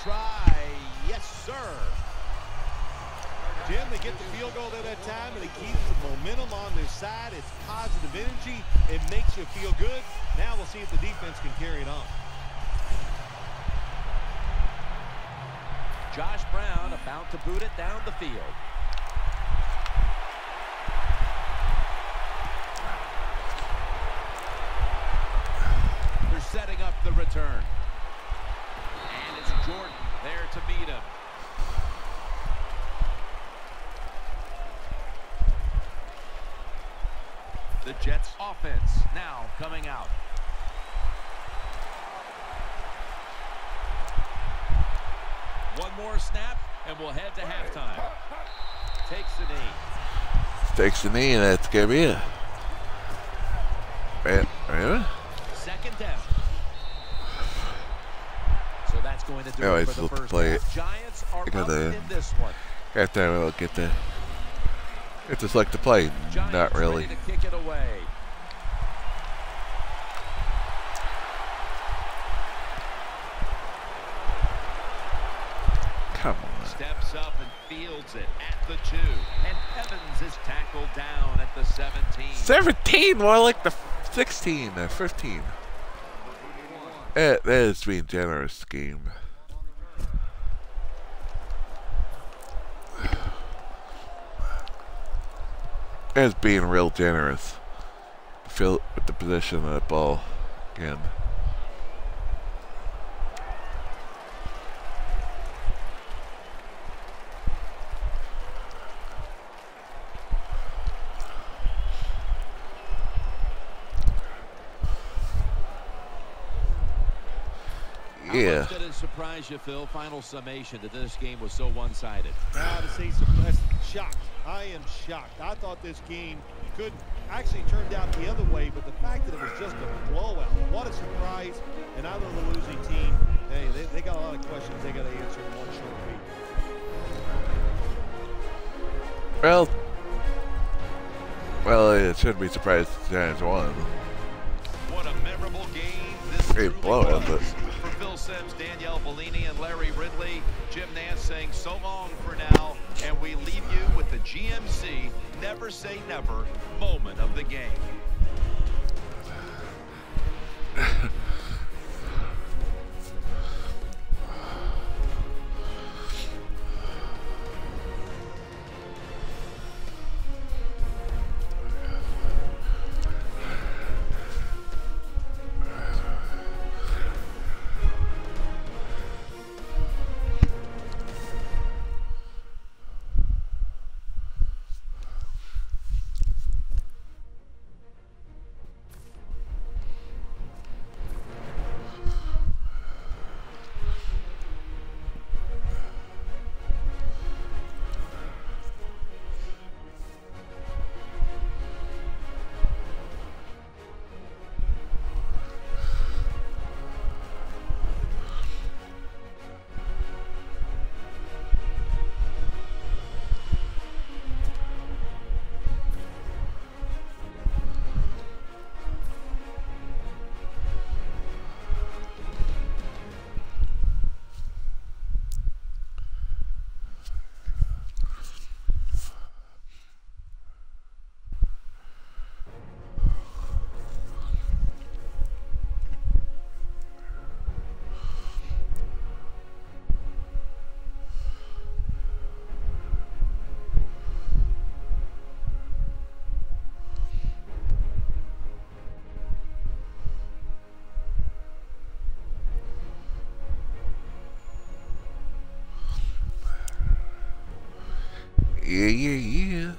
try. Yes, sir. Jim, they get the field goal at that time, and it keeps the momentum on their side. It's positive energy. It makes you feel good. Now we'll see if the defense can carry it on. Josh Brown about to boot it down the field. They're setting up the return. Jordan there to meet him. The Jets offense now coming out. One more snap, and we'll head to halftime. Takes the knee. Takes the knee, and that's gonna be it. Second down. Going to do I just the to play half. it. Giants are up the- in this one. After we'll get the get to select the play. Giants Not really. ready to kick it away. Come on. Steps up and fields it at the two. And Evans is tackled down at the 17. 17, more like the 16, uh, 15. Eh, that, that is being generous game. That's being real generous. Fill with the position of the ball again. Yeah. much did it surprise you, Phil? Final summation that this game was so one-sided. Now to say some that's shocked. I am shocked. I thought this game could actually turned out the other way, but the fact that it was just a blowout, what a surprise. And out of the losing team, hey, they, they got a lot of questions they got to answer in one short week. Well, well, it shouldn't be surprised the Giants won. What a memorable game this Great truly blowout, but- For Phil Simms, Danielle Bellini, and Larry Ridley, Jim Nantz saying so long for now, and we leave you with the GMC Never Say Never moment of the game. Yeah, yeah, yeah.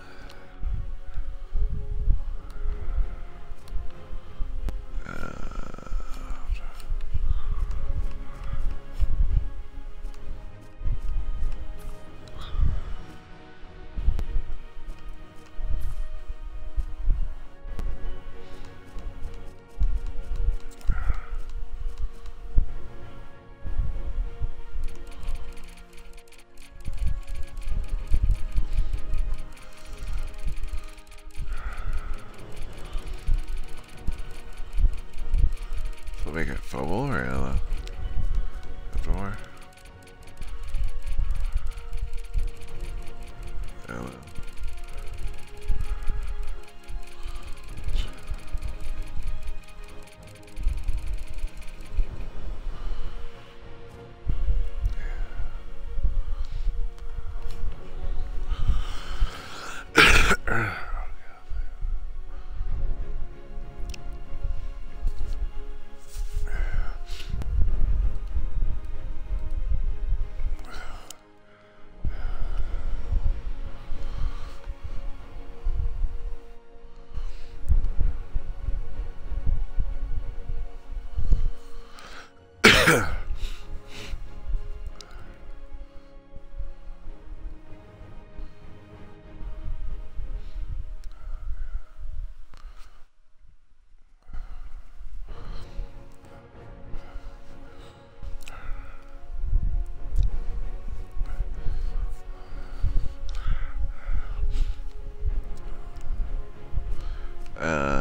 Uh,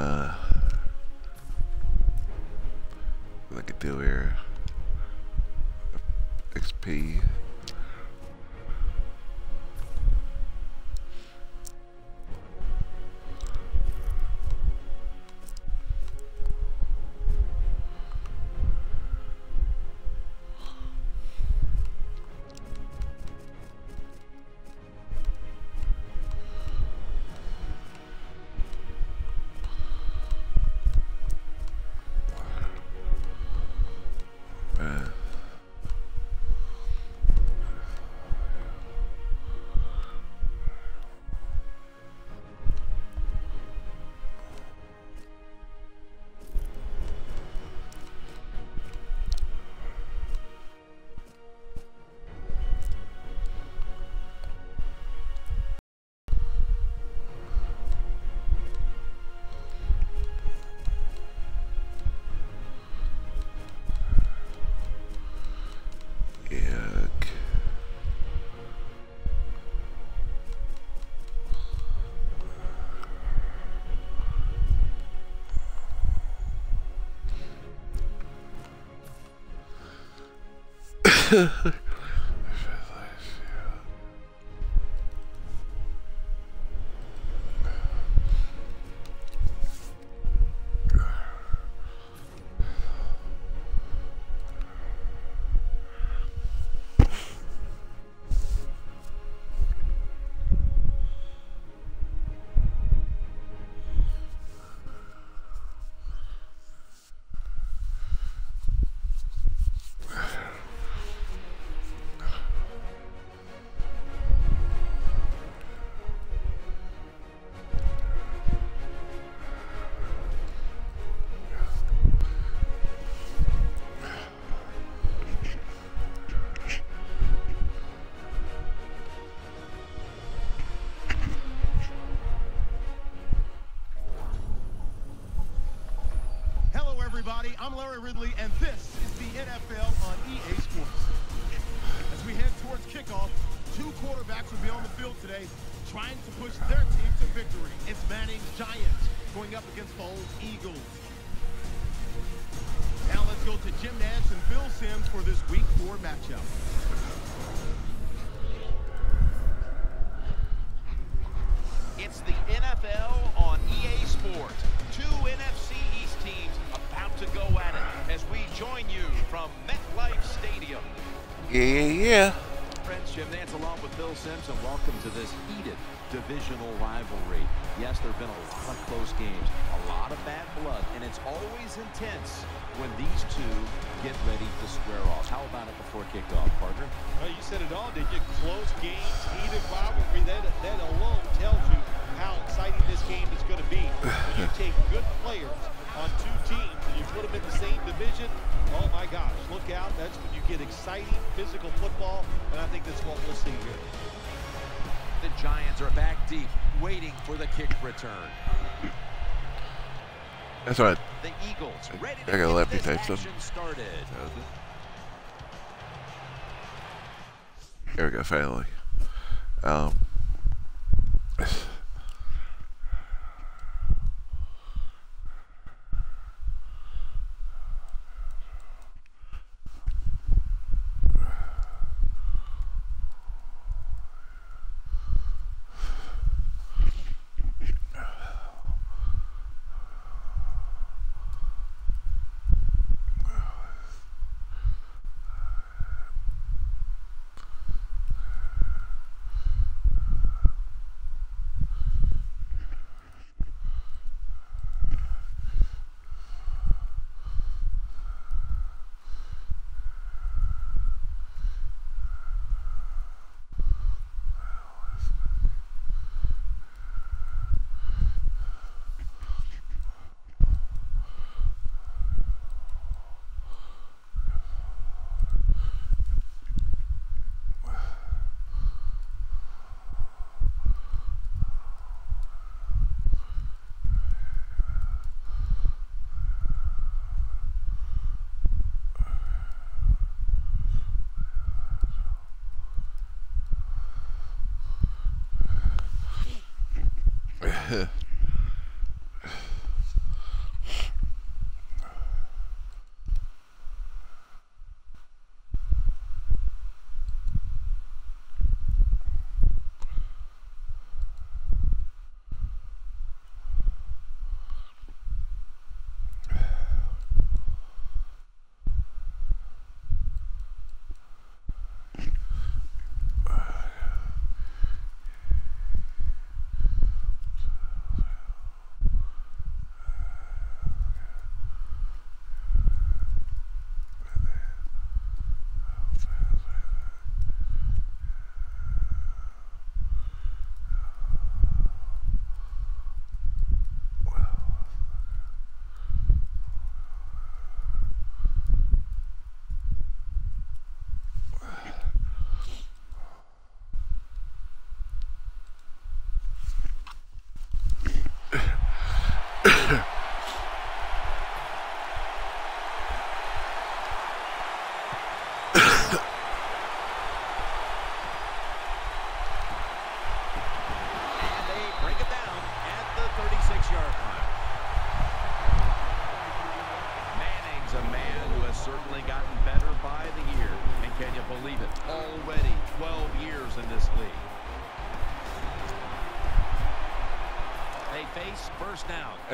P. Uh, Yuck. Hello, everybody. I'm Larry Ridley, and this is the NFL on EA Sports. As we head towards kickoff, two quarterbacks will be on the field today trying to push their team to victory. It's Manning's Giants going up against Foles Eagles. Now let's go to Jim Nantz and Phil Simms for this Week 4 matchup. Yeah, yeah, yeah. Friends, Jim Nantz along with Bill Simpson. Welcome to this heated divisional rivalry. Yes, there have been a lot of close games, a lot of bad blood, and it's always intense when these two get ready to square off. How about it before kickoff, partner? Well, you said it all, did you? Close games, heated rivalry. That, that alone tells you how exciting this game is going to be. When you take good players on two teams and you put them in the same division, oh my gosh, look out. That's when you get exciting physical football, and I think that's what we'll see here. The Giants are back deep, waiting for the kick return. That's right. The Eagles ready I to gotta let me this type some. started. There we go, finally. Um.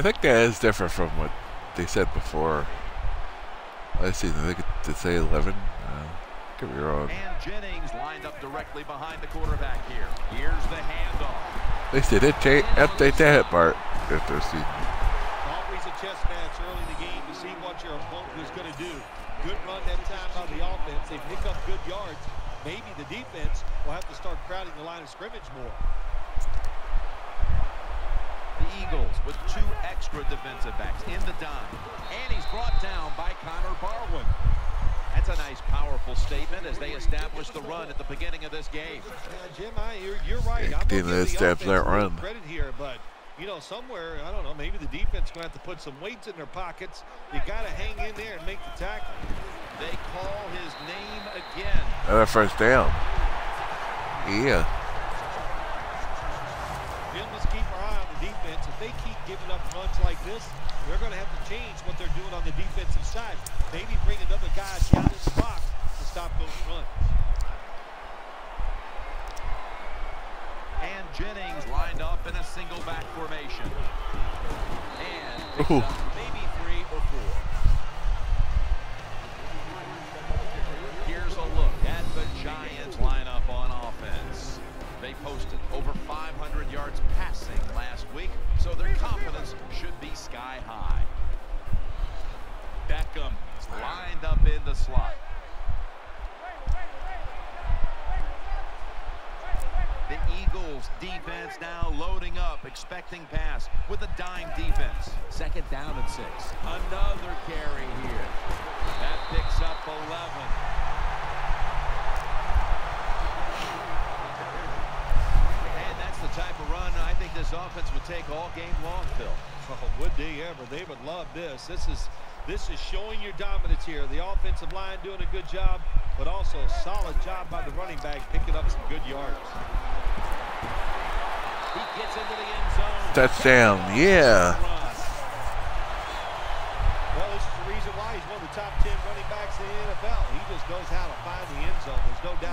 I think that is different from what they said before. Last season, I think it did say 11. Uh, could be wrong. And Jennings lined up directly behind the quarterback here. Here's the handoff. At least they did cha- update that part after season. Always a chess match early in the game to see what your opponent is going to do. Good run that time by the offense. They pick up good yards. Maybe the defense will have to start crowding the line of scrimmage more. The Eagles with two extra defensive backs in the dime. And he's brought down by Connor Barwin. That's a nice, powerful statement as they establish the run at the beginning of this game. Yeah, Jim, I, you're, you're right. Yeah, I'm continue going to to establish that run. credit here, but you know, somewhere I don't know. Maybe the defense going to have to put some weights in their pockets. You got to hang in there and make the tackle. They call his name again. Another first down. Yeah. Jim, let's keep our eye on the defense. If they keep giving up runs like this, they're going to have to change what they're doing on the defensive side. Maybe bring another guy down in the box to stop those runs. And Jennings lined up in a single back formation. And sky high. Beckham lined up in the slot. The Eagles defense now loading up, expecting pass with a dime defense. Second down and six. Another carry here. That picks up 11. And that's the type of run I think this offense would take all game long, Phil. Oh, would they ever? They would love this. This is this is showing your dominance here. The offensive line doing a good job, but also a solid job by the running back picking up some good yards. He gets into the end zone. Touchdown. Yeah. Well, this is the reason why he's one of the top 10 running backs in the NFL. He just knows how to find the end zone. There's no doubt.